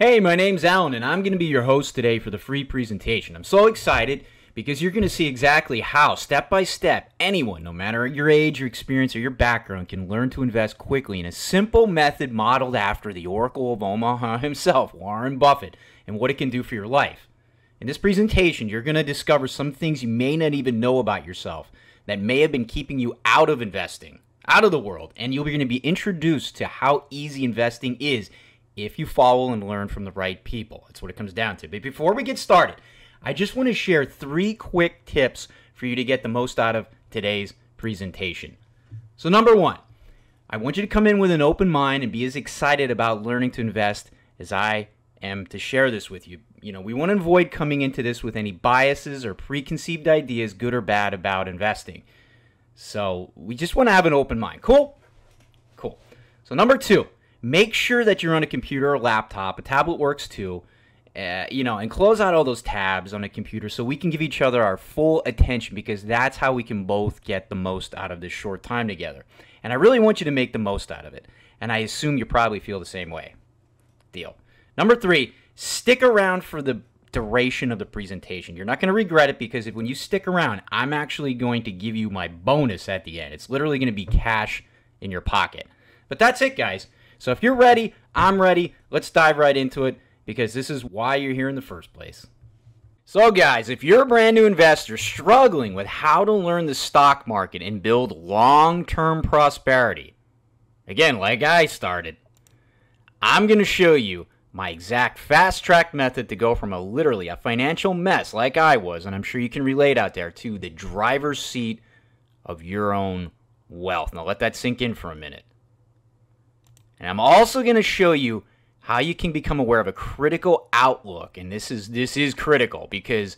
Hey, my name's Alan, and I'm going to be your host today for the free presentation. I'm so excited because you're going to see exactly how, step by step, anyone, no matter your age, your experience, or your background, can learn to invest quickly in a simple method modeled after the Oracle of Omaha himself, Warren Buffett, and what it can do for your life. In this presentation, you're going to discover some things you may not even know about yourself that may have been keeping you out of investing, out of the world, and you're going to be introduced to how easy investing is if you follow and learn from the right people. That's what it comes down to. But before we get started, I just want to share three quick tips for you to get the most out of today's presentation. So, number one, I want you to come in with an open mind and be as excited about learning to invest as I am to share this with you. You know, we want to avoid coming into this with any biases or preconceived ideas, good or bad, about investing. So, we just want to have an open mind. Cool? Cool. So, number two, make sure that you're on a computer or laptop. A tablet works too. Uh, you know, and close out all those tabs on a computer so we can give each other our full attention because that's how we can both get the most out of this short time together. And I really want you to make the most out of it. And I assume you probably feel the same way. Deal. Number three, stick around for the duration of the presentation. You're not going to regret it because if, when you stick around, I'm actually going to give you my bonus at the end. It's literally going to be cash in your pocket. But that's it, guys. So if you're ready, I'm ready. Let's dive right into it because this is why you're here in the first place. So, guys, if you're a brand new investor struggling with how to learn the stock market and build long term prosperity, again, like I started, I'm going to show you my exact fast track method to go from a literally a financial mess like I was, and I'm sure you can relate out there, to the driver's seat of your own wealth. Now, let that sink in for a minute. And I'm also going to show you how you can become aware of a critical outlook and this is this is critical because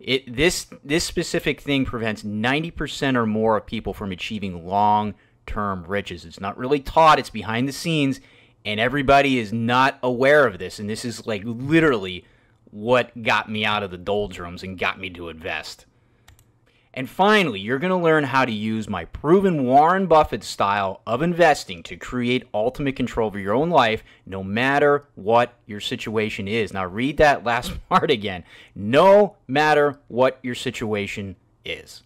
it this this specific thing prevents 90% or more of people from achieving long-term riches. It's not really taught, it's behind the scenes and everybody is not aware of this and this is like literally what got me out of the doldrums and got me to invest. And finally, you're going to learn how to use my proven Warren Buffett style of investing to create ultimate control over your own life, no matter what your situation is. Now, read that last part again. No matter what your situation is.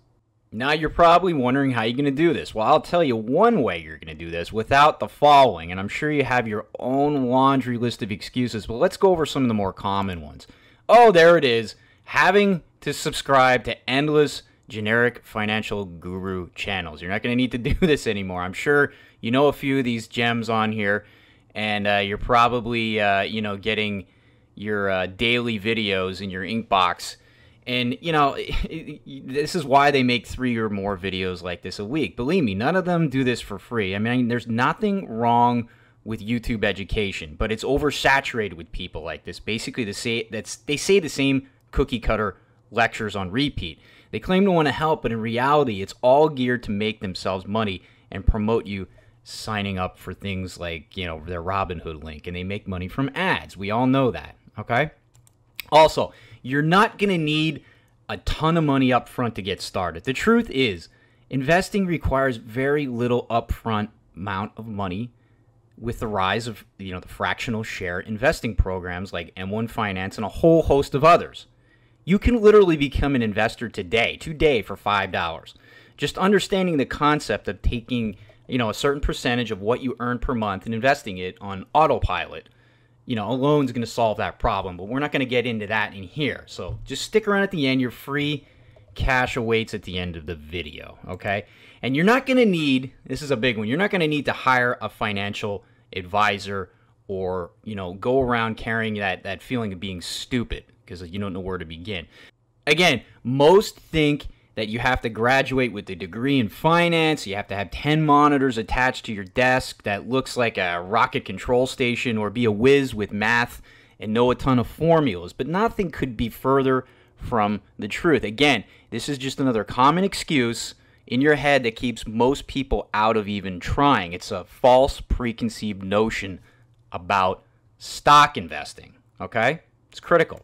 Now, you're probably wondering how you're going to do this. Well, I'll tell you one way you're going to do this without the following, and I'm sure you have your own laundry list of excuses, but let's go over some of the more common ones. Oh, there it is. Having to subscribe to endless generic financial guru channels. You're not going to need to do this anymore. I'm sure you know a few of these gems on here, and uh, you're probably uh, you know getting your uh, daily videos in your Inkbox. And you know this is why they make three or more videos like this a week. Believe me, none of them do this for free. I mean, there's nothing wrong with YouTube education, but it's oversaturated with people like this. Basically, they say that's they say the same cookie cutter lectures on repeat. They claim to want to help, but in reality, it's all geared to make themselves money and promote you signing up for things like, you know, their Robinhood link, and they make money from ads. We all know that, okay? Also, you're not going to need a ton of money up front to get started. The truth is, investing requires very little upfront amount of money with the rise of, you know, the fractional share investing programs like M1 Finance and a whole host of others. You can literally become an investor today, today for $5. Just understanding the concept of taking, you know, a certain percentage of what you earn per month and investing it on autopilot, you know, alone is going to solve that problem, but we're not going to get into that in here. So just stick around at the end. Your free cash awaits at the end of the video, okay? And you're not going to need, this is a big one, you're not going to need to hire a financial advisor or, you know, go around carrying that, that feeling of being stupid because you don't know where to begin. Again, most think that you have to graduate with a degree in finance, you have to have 10 monitors attached to your desk that looks like a rocket control station, or be a whiz with math and know a ton of formulas. But nothing could be further from the truth. Again, this is just another common excuse in your head that keeps most people out of even trying. It's a false preconceived notion about stock investing. Okay? It's critical.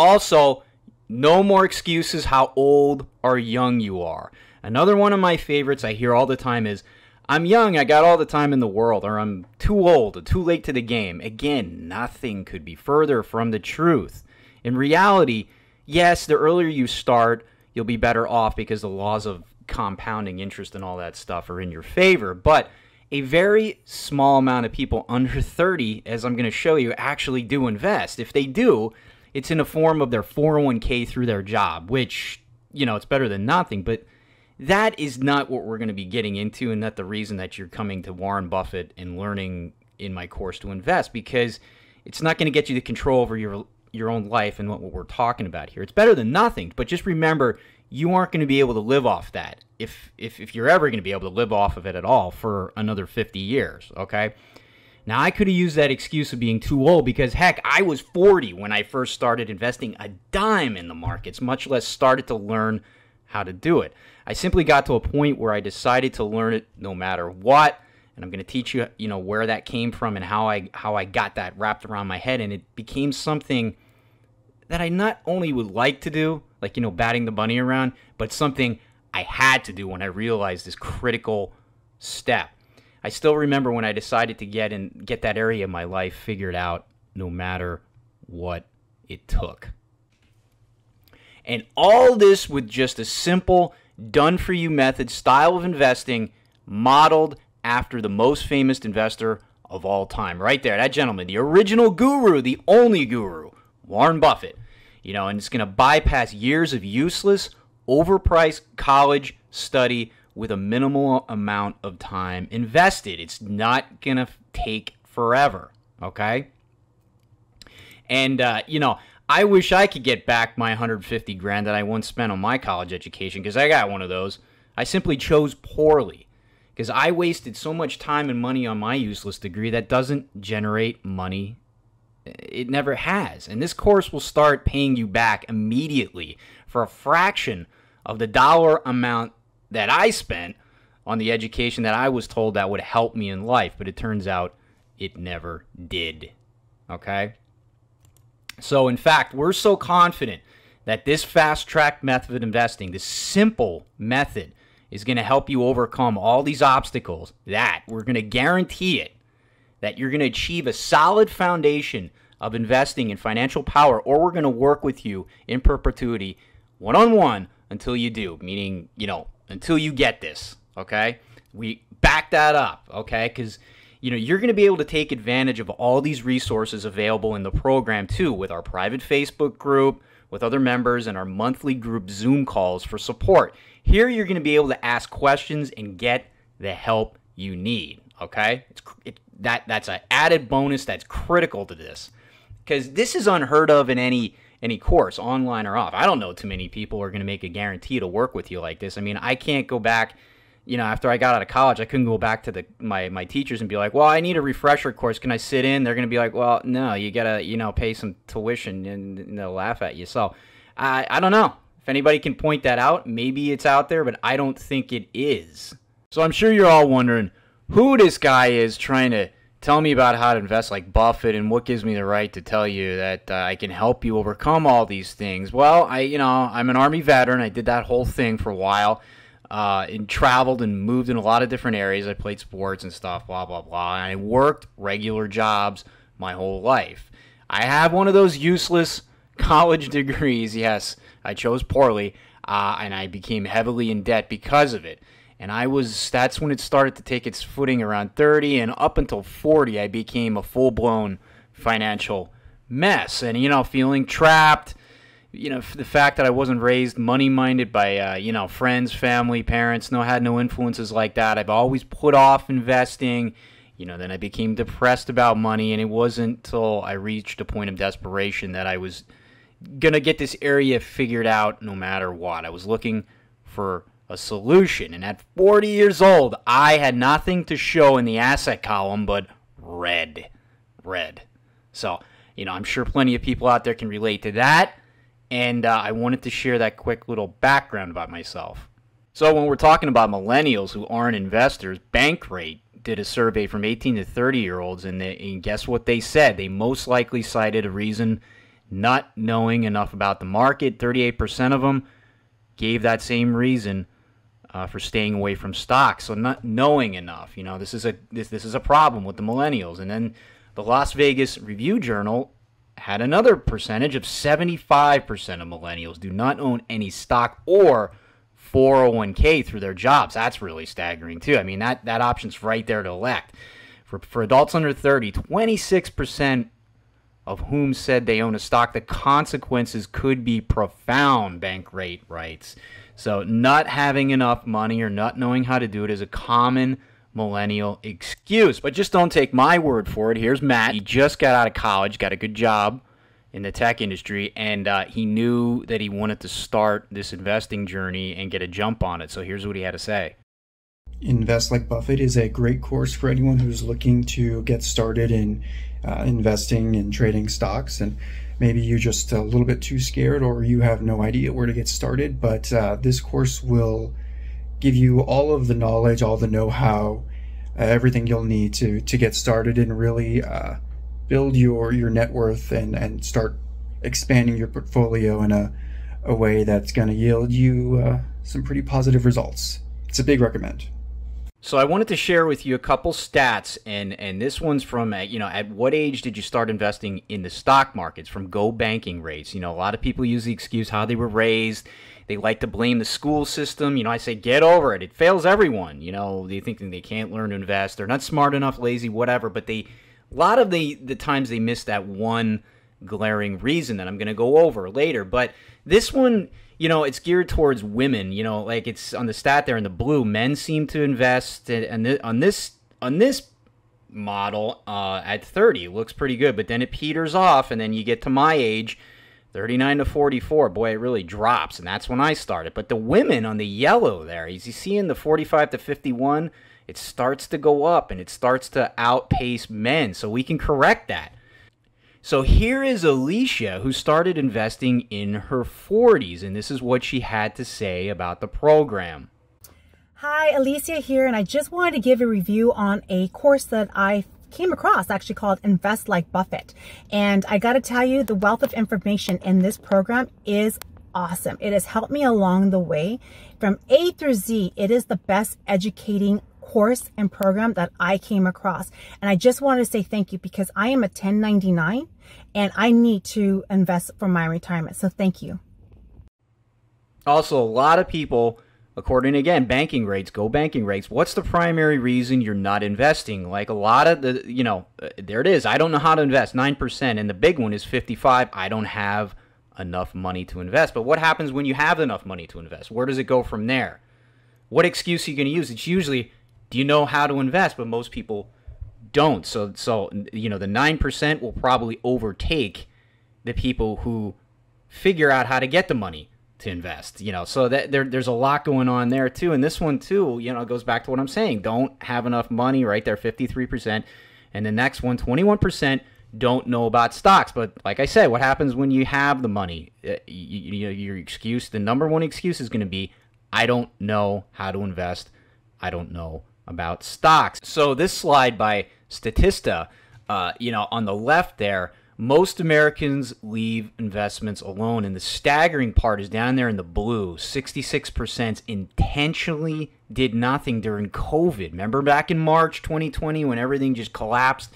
Also, no more excuses how old or young you are. Another one of my favorites I hear all the time is, I'm young, I got all the time in the world, or I'm too old, or too late to the game. Again, nothing could be further from the truth. In reality, yes, the earlier you start, you'll be better off because the laws of compounding interest and all that stuff are in your favor. But a very small amount of people under 30, as I'm going to show you, actually do invest. If they do, it's in the form of their 401k through their job, which, you know, it's better than nothing. But that is not what we're going to be getting into, and not the reason that you're coming to Warren Buffett and learning in my course to invest because it's not going to get you the control over your your own life and what, what we're talking about here. It's better than nothing, but just remember you aren't going to be able to live off that if if if you're ever going to be able to live off of it at all for another 50 years, okay? Now I could have used that excuse of being too old because heck, I was 40 when I first started investing a dime in the markets, much less started to learn how to do it. I simply got to a point where I decided to learn it no matter what, and I'm going to teach you, you know, where that came from and how I how I got that wrapped around my head and it became something that I not only would like to do, like you know, batting the bunny around, but something I had to do when I realized this critical step. I still remember when I decided to get and get that area of my life figured out no matter what it took. And all this with just a simple, done for you method style of investing modeled after the most famous investor of all time. Right there, that gentleman, the original guru, the only guru, Warren Buffett. You know, and it's going to bypass years of useless, overpriced college study with a minimal amount of time invested. It's not going to take forever, okay? And, uh, you know, I wish I could get back my 150 grand that I once spent on my college education because I got one of those. I simply chose poorly because I wasted so much time and money on my useless degree that doesn't generate money. It never has. And this course will start paying you back immediately for a fraction of the dollar amount that I spent on the education that I was told that would help me in life, but it turns out it never did. Okay? So, in fact, we're so confident that this fast track method of investing, this simple method, is going to help you overcome all these obstacles that we're going to guarantee it that you're going to achieve a solid foundation of investing in financial power, or we're going to work with you in perpetuity, one on one, until you do, meaning, you know, until you get this, okay? We back that up, okay? Because you know, you're going to be able to take advantage of all these resources available in the program too with our private Facebook group, with other members, and our monthly group Zoom calls for support. Here, you're going to be able to ask questions and get the help you need. Okay, it's it, that that's an added bonus that's critical to this because this is unheard of in any any course, online or off. I don't know too many people are going to make a guarantee to work with you like this. I mean, I can't go back you know, after I got out of college, I couldn't go back to the my my teachers and be like, "Well, I need a refresher course. Can I sit in?" They're gonna be like, "Well, no, you gotta, you know, pay some tuition," and, and they'll laugh at you. So, I I don't know if anybody can point that out. Maybe it's out there, but I don't think it is. So I'm sure you're all wondering who this guy is trying to tell me about how to invest like Buffett and what gives me the right to tell you that uh, I can help you overcome all these things. Well, I you know I'm an Army veteran. I did that whole thing for a while uh, and traveled and moved in a lot of different areas. I played sports and stuff, blah, blah, blah. And I worked regular jobs my whole life. I have one of those useless college degrees. Yes, I chose poorly, uh, and I became heavily in debt because of it. And I was, that's when it started to take its footing around 30, and up until 40, I became a full blown financial mess. And, you know, feeling trapped you know the fact that I wasn't raised money minded by uh, you know friends, family, parents, no had no influences like that. I've always put off investing. You know, then I became depressed about money, and it wasn't until I reached a point of desperation that I was gonna get this area figured out no matter what. I was looking for a solution, and at 40 years old, I had nothing to show in the asset column but red, red. So, you know, I'm sure plenty of people out there can relate to that and uh, I wanted to share that quick little background about myself. So, when we're talking about millennials who aren't investors, Bankrate did a survey from 18 to 30 year olds, and, they, and guess what they said? They most likely cited a reason not knowing enough about the market. 38% of them gave that same reason uh, for staying away from stocks. So not knowing enough, you know, this is a this this is a problem with the millennials. And then the Las Vegas Review Journal had another percentage of 75% of millennials do not own any stock or 401k through their jobs. That's really staggering too. I mean that that option's right there to elect. For for adults under 30, 26% of whom said they own a stock, the consequences could be profound, Bankrate writes. So, not having enough money or not knowing how to do it is a common millennial excuse. But just don't take my word for it. Here's Matt. He just got out of college, got a good job in the tech industry, and uh, he knew that he wanted to start this investing journey and get a jump on it. So, here's what he had to say. Invest Like Buffett is a great course for anyone who's looking to get started in uh, investing and trading stocks. And maybe you're just a little bit too scared or you have no idea where to get started. But uh, this course will give you all of the knowledge, all the know how, uh, everything you'll need to, to get started and really uh, build your, your net worth and, and start expanding your portfolio in a, a way that's going to yield you uh, some pretty positive results. It's a big recommend. So I wanted to share with you a couple stats, and and this one's from uh, you know at what age did you start investing in the stock markets? From GOBankingRates. You know a lot of people use the excuse how they were raised. They like to blame the school system. You know I say get over it. It fails everyone. You know they think they can't learn to invest. They're not smart enough, lazy, whatever. But they a lot of the the times they miss that one glaring reason that I'm going to go over later. But this one you know, it's geared towards women. You know, like it's on the stat there in the blue. Men seem to invest, and on this on this model uh, at 30 looks pretty good, but then it peters off, and then you get to my age. 39 to 44, boy, it really drops, and that's when I started. But the women on the yellow there, as you see in the 45 to 51, it starts to go up and it starts to outpace men. So we can correct that. So here is Alicia, who started investing in her 40s, and this is what she had to say about the program. Hi, Alicia here, and I just wanted to give a review on a course that I came across actually called Invest Like Buffett. And I got to tell you, the wealth of information in this program is awesome. It has helped me along the way. From A through Z, it is the best educating course and program that I came across. And I just want to say thank you because I am a 1099 and I need to invest for my retirement. So thank you. Also, a lot of people, according again, banking rates, GOBankingRates. What's the primary reason you're not investing? Like a lot of the, you know, uh, there it is. I don't know how to invest, 9%. And the big one is 55. I don't have enough money to invest. But what happens when you have enough money to invest? Where does it go from there? What excuse are you going to use? It's usually do you know how to invest? But most people don't. So, so you know, the nine percent will probably overtake the people who figure out how to get the money to invest. You know, so that there, there's a lot going on there too. And this one too, you know, goes back to what I'm saying. Don't have enough money right there, 53%. And the next one, 21% don't know about stocks. But like I said, what happens when you have the money? Uh, you, you know, your excuse, the number one excuse is going to be, I don't know how to invest. I don't know about stocks. So this slide by Statista, uh, you know, on the left there, most Americans leave investments alone. And the staggering part is down there in the blue 66% intentionally did nothing during COVID. Remember back in March 2020 when everything just collapsed?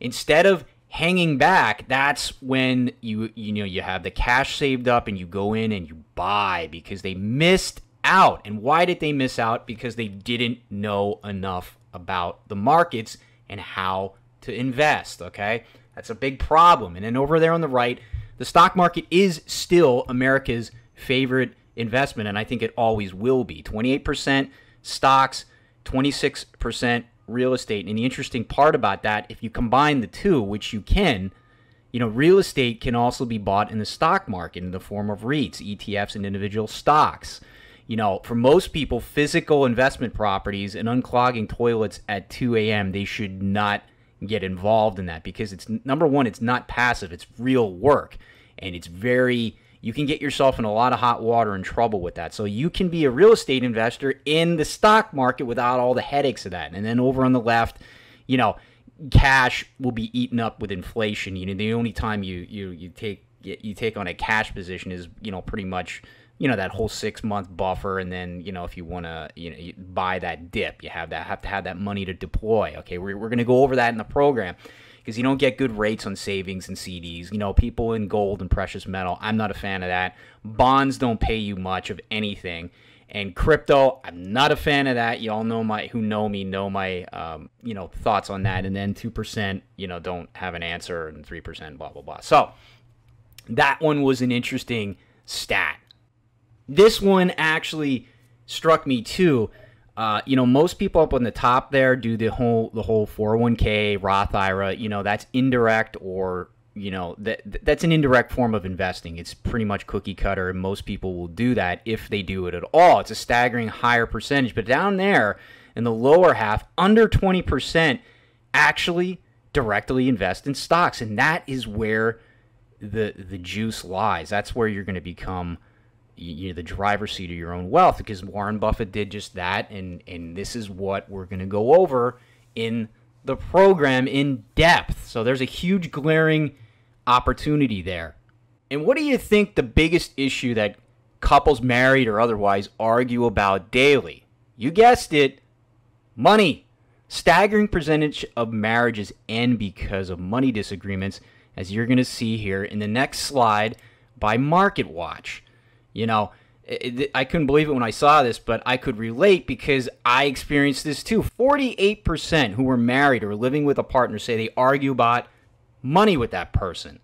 Instead of hanging back, that's when you you know you have the cash saved up and you go in and you buy because they missed out. And why did they miss out? Because they didn't know enough about the markets and how to invest, okay? That's a big problem. And then over there on the right, the stock market is still America's favorite investment, and I think it always will be. 28% stocks, 26% real estate. And the interesting part about that, if you combine the two, which you can, you know, real estate can also be bought in the stock market in the form of REITs, ETFs, and individual stocks you know, for most people, physical investment properties and unclogging toilets at 2 a.m., they should not get involved in that because it's number one, it's not passive, it's real work. And it's very, you can get yourself in a lot of hot water and trouble with that. So you can be a real estate investor in the stock market without all the headaches of that. And then over on the left, you know, cash will be eaten up with inflation. You know, the only time you you you take you take on a cash position is you know pretty much you know that whole six month buffer, and then you know if you want to you know you buy that dip, you have that have to have that money to deploy. Okay, we're we're gonna go over that in the program because you don't get good rates on savings and CDs. You know, people in gold and precious metal. I'm not a fan of that. Bonds don't pay you much of anything. And crypto, I'm not a fan of that. You all know my who know me know my um, you know thoughts on that. And then two percent, you know, don't have an answer, and three percent, blah blah blah. So that one was an interesting stat. This one actually struck me too. Uh, you know, most people up on the top there do the whole the whole 401k Roth IRA. You know, that's indirect or you know that that's an indirect form of investing. It's pretty much cookie cutter, and most people will do that if they do it at all. It's a staggering higher percentage, but down there in the lower half, under 20% actually directly invest in stocks, and that is where the the juice lies. That's where you're going to become you know the driver's seat of your own wealth because Warren Buffett did just that and and this is what we're going to go over in the program in depth. So there's a huge glaring opportunity there. And what do you think the biggest issue that couples married or otherwise argue about daily? You guessed it, money. Staggering percentage of marriages end because of money disagreements as you're going to see here in the next slide by MarketWatch. You know, I couldn't believe it when I saw this, but I could relate because I experienced this too. 48% who were married or living with a partner say they argue about money with that person.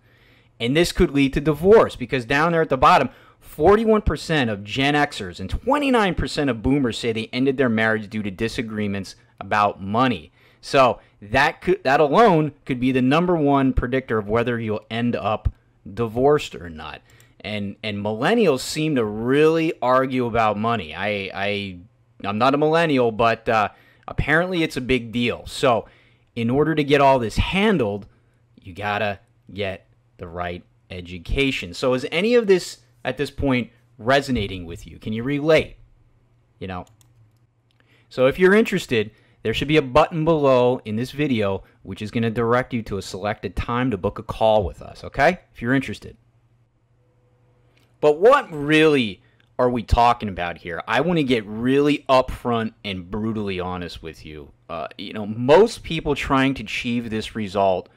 And this could lead to divorce because down there at the bottom, 41% of Gen Xers and 29% of boomers say they ended their marriage due to disagreements about money. So that could that alone could be the number one predictor of whether you'll end up divorced or not and and millennials seem to really argue about money. I I I'm not a millennial, but uh, apparently it's a big deal. So in order to get all this handled, you gotta get the right education. So is any of this at this point resonating with you? Can you relate? You know. So if you're interested, there should be a button below in this video which is going to direct you to a selected time to book a call with us, okay? If you're interested. But what really are we talking about here? I want to get really upfront and brutally honest with you. Uh, you know, most people trying to achieve this result,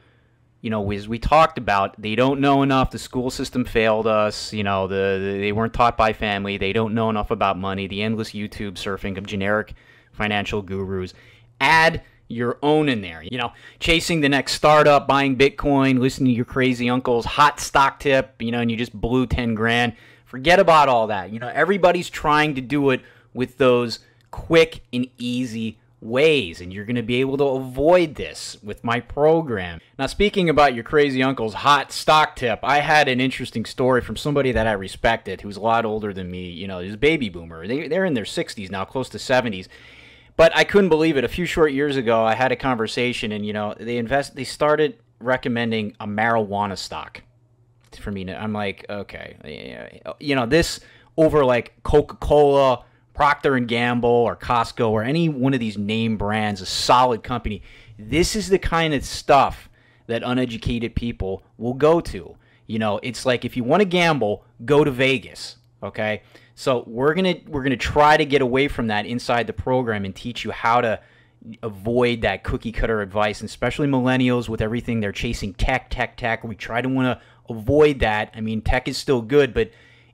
you know, as we talked about, they don't know enough. The school system failed us. You know, the, the they weren't taught by family. They don't know enough about money. The endless YouTube surfing of generic financial gurus. Add your own in there. You know, chasing the next startup, buying Bitcoin, listening to your crazy uncle's hot stock tip, you know, and you just blew 10 grand. Forget about all that. You know, everybody's trying to do it with those quick and easy ways, and you're going to be able to avoid this with my program. Now, speaking about your crazy uncle's hot stock tip, I had an interesting story from somebody that I respected who's a lot older than me. You know, he's a baby boomer. They, they're in their 60s now, close to 70s but I couldn't believe it. A few short years ago, I had a conversation, and you know, they invest. They started recommending a marijuana stock for me. I'm like, okay, you know, this over like Coca Cola, Procter and Gamble, or Costco, or any one of these name brands, a solid company. This is the kind of stuff that uneducated people will go to. You know, it's like if you want to gamble, go to Vegas. Okay, so we're gonna we're gonna try to get away from that inside the program and teach you how to avoid that cookie cutter advice, and especially millennials with everything they're chasing tech, tech, tech. We try to want to avoid that. I mean, tech is still good, but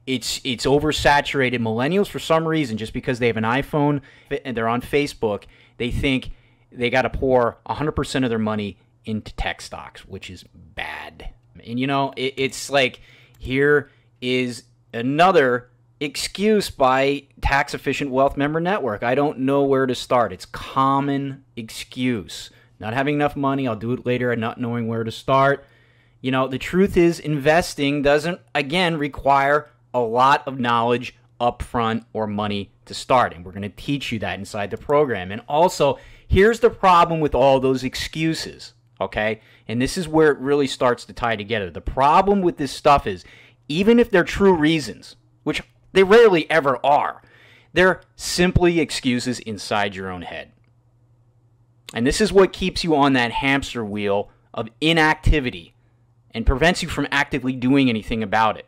it's it's oversaturated. Millennials, for some reason, just because they have an iPhone and they're on Facebook, they think they got to pour 100% of their money into tech stocks, which is bad. And you know, it, it's like here is another excuse by tax efficient wealth member network. I don't know where to start. It's common excuse. Not having enough money, I'll do it later, and not knowing where to start. You know, the truth is investing doesn't again require a lot of knowledge upfront or money to start. And we're going to teach you that inside the program. And also, here's the problem with all those excuses, okay? And this is where it really starts to tie together. The problem with this stuff is even if they're true reasons, which they rarely ever are. They're simply excuses inside your own head. And this is what keeps you on that hamster wheel of inactivity and prevents you from actively doing anything about it.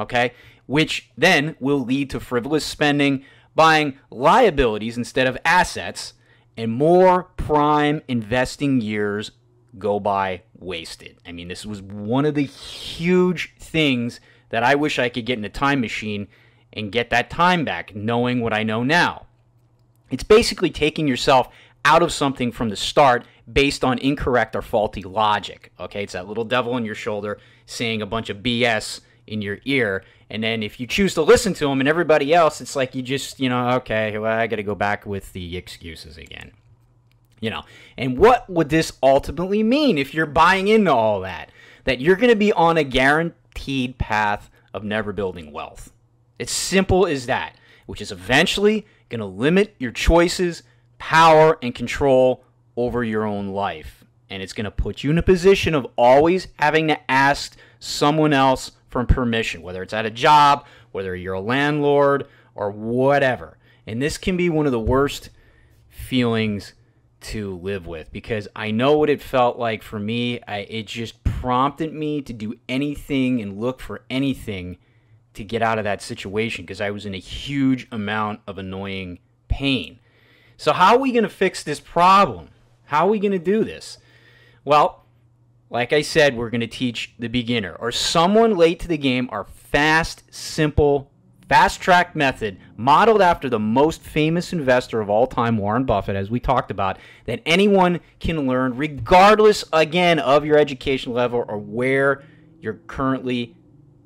okay? Which then will lead to frivolous spending, buying liabilities instead of assets, and more prime investing years go by wasted. I mean, this was one of the huge things that I wish I could get in a time machine and get that time back, knowing what I know now. It's basically taking yourself out of something from the start based on incorrect or faulty logic. Okay, it's that little devil on your shoulder saying a bunch of BS in your ear. And then if you choose to listen to him and everybody else, it's like you just, you know, okay, well, I got to go back with the excuses again. You know, and what would this ultimately mean if you're buying into all that? That you're going to be on a guaranteed path of never building wealth. It's simple as that, which is eventually going to limit your choices, power, and control over your own life. And it's going to put you in a position of always having to ask someone else for permission, whether it's at a job, whether you're a landlord, or whatever. And this can be one of the worst feelings to live with because I know what it felt like for me. I, it just prompted me to do anything and look for anything to get out of that situation because I was in a huge amount of annoying pain. So, how are we going to fix this problem? How are we going to do this? Well, like I said, we're going to teach the beginner or someone late to the game our fast, simple, fast track method modeled after the most famous investor of all time, Warren Buffett, as we talked about, that anyone can learn regardless, again, of your education level or where you're currently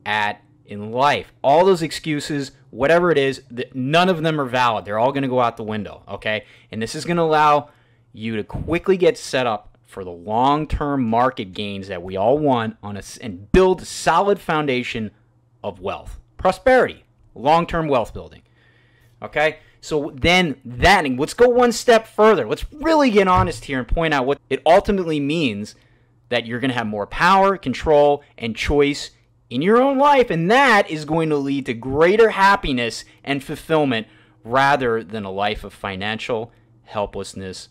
at in life. All those excuses, whatever it is, that none of them are valid. They're all going to go out the window, okay? And this is going to allow you to quickly get set up for the long-term market gains that we all want on a, and build a solid foundation of wealth, prosperity, long-term wealth building. Okay? So then that and let's go one step further. Let's really get honest here and point out what it ultimately means that you're going to have more power, control, and choice in your own life, and that is going to lead to greater happiness and fulfillment rather than a life of financial helplessness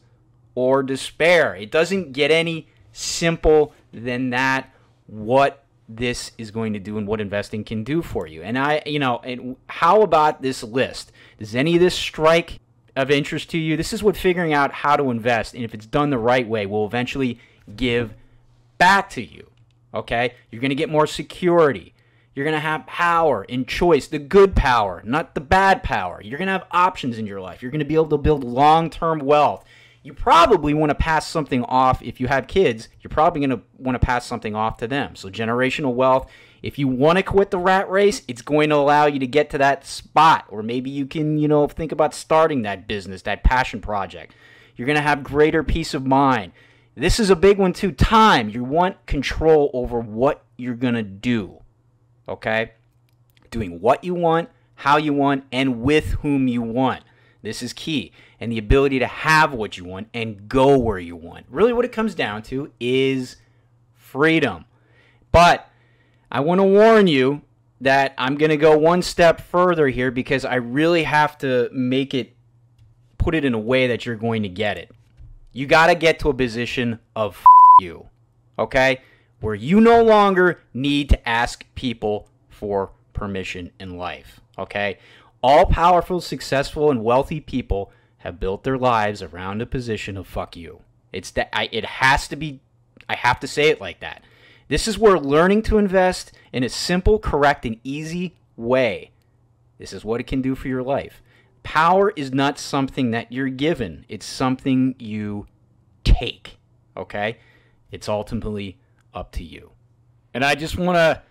or despair. It doesn't get any simple than that what this is going to do and what investing can do for you. And I, you know, and how about this list? Does any of this strike of interest to you? This is what figuring out how to invest and if it's done the right way will eventually give back to you. Okay? You're going to get more security. You're going to have power and choice, the good power, not the bad power. You're going to have options in your life. You're going to be able to build long term wealth. You probably want to pass something off if you have kids. You're probably going to want to pass something off to them. So, generational wealth. If you want to quit the rat race, it's going to allow you to get to that spot. Or maybe you can, you know, think about starting that business, that passion project. You're going to have greater peace of mind. This is a big one too. Time. You want control over what you're going to do. Okay? Doing what you want, how you want, and with whom you want. This is key. And the ability to have what you want and go where you want. Really, what it comes down to is freedom. But I want to warn you that I'm going to go one step further here because I really have to make it, put it in a way that you're going to get it. You got to get to a position of you, okay? Where you no longer need to ask people for permission in life, okay? All powerful, successful, and wealthy people have built their lives around a position of fuck you. It's that I, it has to be, I have to say it like that. This is where learning to invest in a simple, correct, and easy way. This is what it can do for your life. Power is not something that you're given, it's something you take. Okay? It's ultimately up to you. And I just want to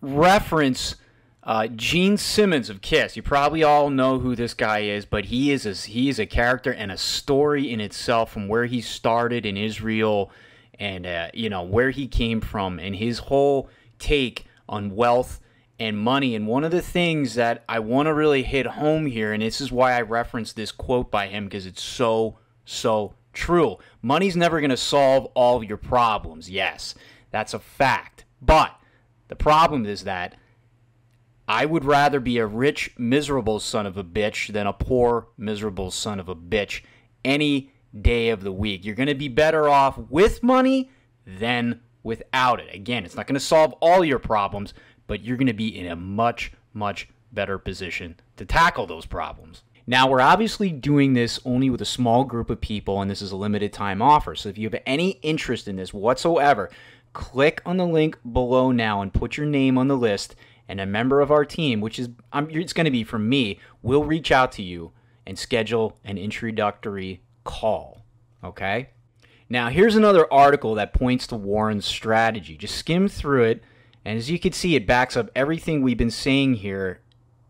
reference uh, Gene Simmons of Kiss. You probably all know who this guy is, but he is a, he is a character and a story in itself from where he started in Israel and uh, you know where he came from and his whole take on wealth and money. And one of the things that I want to really hit home here, and this is why I reference this quote by him because it's so, so true. Money's never going to solve all your problems. Yes, that's a fact. But the problem is that I would rather be a rich, miserable son of a bitch than a poor, miserable son of a bitch any day of the week. You're going to be better off with money than without it. Again, it's not going to solve all your problems, but you're going to be in a much, much better position to tackle those problems. Now, we're obviously doing this only with a small group of people, and this is a limited time offer. So, if you have any interest in this whatsoever, click on the link below now and put your name on the list. And a member of our team, which is um, it's going to be from me, will reach out to you and schedule an introductory call. Okay? Now, here's another article that points to Warren's strategy. Just skim through it, and as you can see, it backs up everything we've been saying here,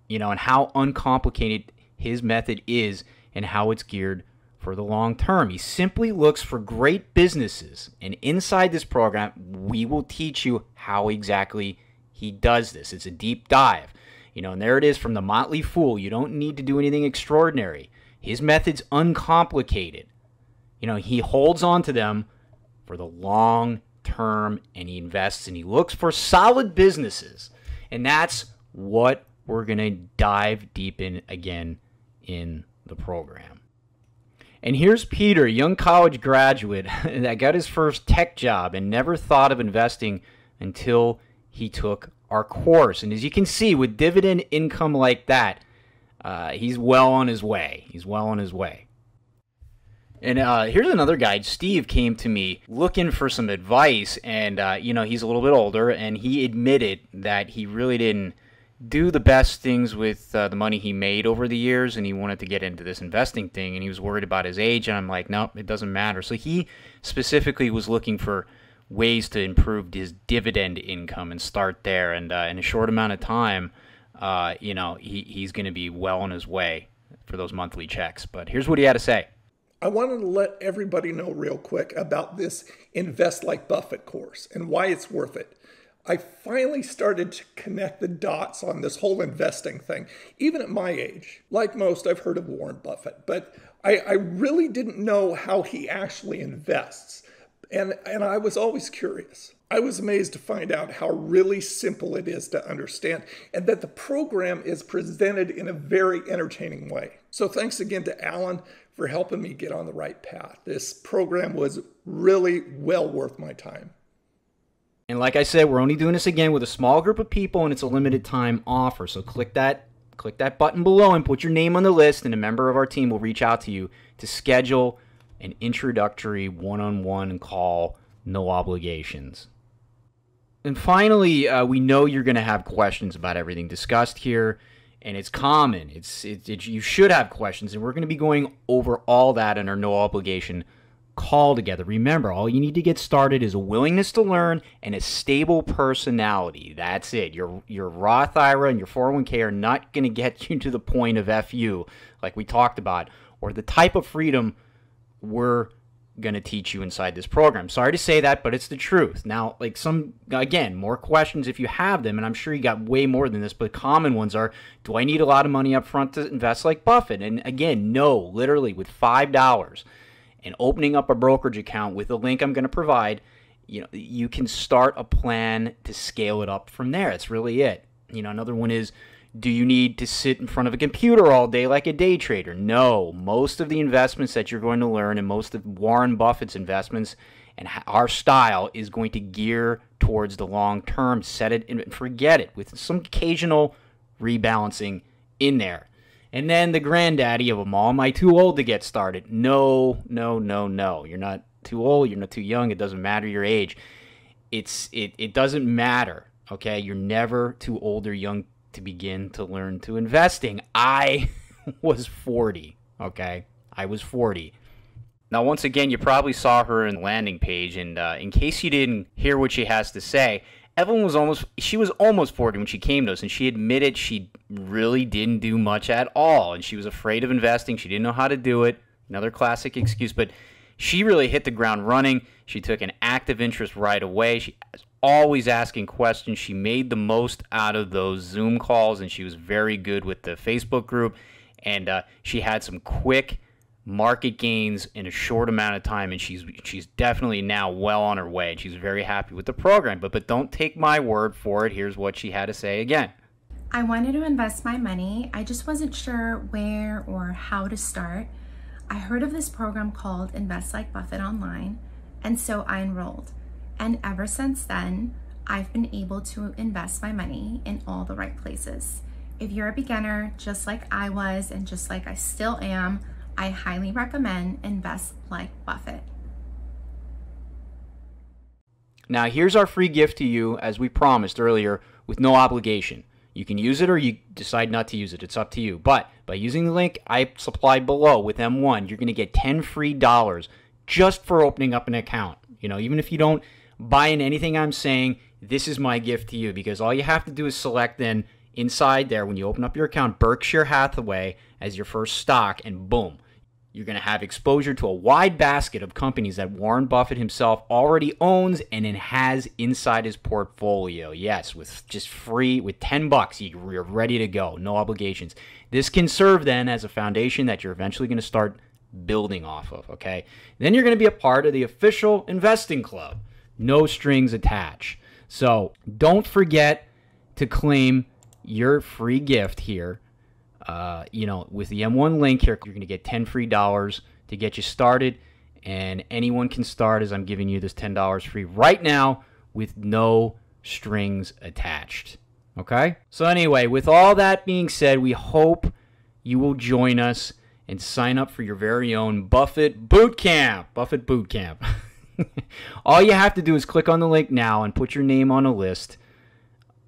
you know, and how uncomplicated his method is and how it's geared for the long term. He simply looks for great businesses, and inside this program, we will teach you how exactly he does this. It's a deep dive. You know, and there it is from the Motley Fool. You don't need to do anything extraordinary. His method's uncomplicated. You know, he holds on to them for the long term and he invests and he looks for solid businesses. And that's what we're going to dive deep in again in the program. And here's Peter, a young college graduate that got his first tech job and never thought of investing until he took our course. And as you can see, with dividend income like that, uh, he's well on his way. He's well on his way. And uh, here's another guy. Steve came to me looking for some advice, and uh, you know he's a little bit older, and he admitted that he really didn't do the best things with uh, the money he made over the years, and he wanted to get into this investing thing, and he was worried about his age, and I'm like, nope, it doesn't matter. So he specifically was looking for ways to improve his dividend income and start there, and uh, in a short amount of time, uh, you know, he, he's going to be well on his way for those monthly checks. But here's what he had to say. I wanted to let everybody know real quick about this Invest Like Buffett course and why it's worth it. I finally started to connect the dots on this whole investing thing, even at my age. Like most, I've heard of Warren Buffett, but I, I really didn't know how he actually invests. And, and I was always curious. I was amazed to find out how really simple it is to understand and that the program is presented in a very entertaining way. So, thanks again to Alan for helping me get on the right path. This program was really well worth my time. And like I said, we're only doing this again with a small group of people and it's a limited time offer. So click that click that button below and put your name on the list and a member of our team will reach out to you to schedule an introductory one-on-one call, no obligations. And finally, uh, we know you're going to have questions about everything discussed here and it's common. It's it, it, you should have questions, and we're going to be going over all that in our no obligation call together. Remember, all you need to get started is a willingness to learn and a stable personality. That's it. Your your Roth IRA and your 401k are not going to get you to the point of FU, like we talked about, or the type of freedom we're going to teach you inside this program. Sorry to say that, but it's the truth. Now, like some, again, more questions if you have them, and I'm sure you got way more than this, but common ones are do I need a lot of money up front to invest like Buffett? And again, no, literally with $5 and opening up a brokerage account with the link I'm going to provide, you know, you can start a plan to scale it up from there. That's really it. You know, another one is do you need to sit in front of a computer all day like a day trader? No. Most of the investments that you're going to learn and most of Warren Buffett's investments and our style is going to gear towards the long term. Set it and forget it with some occasional rebalancing in there. And then the granddaddy of them all, am I too old to get started? No, no, no, no. You're not too old, you're not too young, it doesn't matter your age. It's it, it doesn't matter. Okay, you're never too old or young to begin to learn to investing. I was 40, okay? I was 40. Now, once again, you probably saw her in the landing page, and uh, in case you didn't hear what she has to say, Evelyn was almost she was almost 40 when she came to us, and she admitted she really didn't do much at all, and she was afraid of investing. She didn't know how to do it. Another classic excuse, but she really hit the ground running. She took an active interest right away. She always asking questions. She made the most out of those Zoom calls, and she was very good with the Facebook group. And uh, she had some quick market gains in a short amount of time, and she's she's definitely now well on her way. And she's very happy with the program. But but don't take my word for it. Here's what she had to say again. I wanted to invest my money. I just wasn't sure where or how to start. I heard of this program called Invest Like Buffett online, and so I enrolled. And ever since then, I've been able to invest my money in all the right places. If you're a beginner, just like I was and just like I still am, I highly recommend Invest Like Buffett. Now, here's our free gift to you, as we promised earlier, with no obligation. You can use it or you decide not to use it. It's up to you. But by using the link I supplied below with M1, you're going to get 10 free dollars just for opening up an account. You know, even if you don't buy in anything I'm saying, this is my gift to you because all you have to do is select then inside there when you open up your account Berkshire Hathaway as your first stock and boom you're going to have exposure to a wide basket of companies that Warren Buffett himself already owns and has inside his portfolio. Yes, with just free, with 10 bucks, you're ready to go. No obligations. This can serve then as a foundation that you're eventually going to start building off of, okay? Then you're going to be a part of the official investing club. No strings attached. So don't forget to claim your free gift here uh, you know, with the M1 link here, you're going to get 10 free dollars to get you started. And anyone can start as I'm giving you this $10 free right now with no strings attached. Okay? So, anyway, with all that being said, we hope you will join us and sign up for your very own Buffett Boot Camp. Buffett Boot Camp. all you have to do is click on the link now and put your name on a list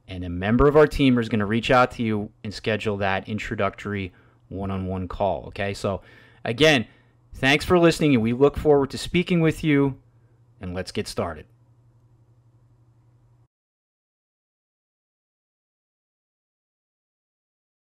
and a member of our team is going to reach out to you and schedule that introductory one-on-one call okay? So again thanks for listening and we look forward to speaking with you and let's get started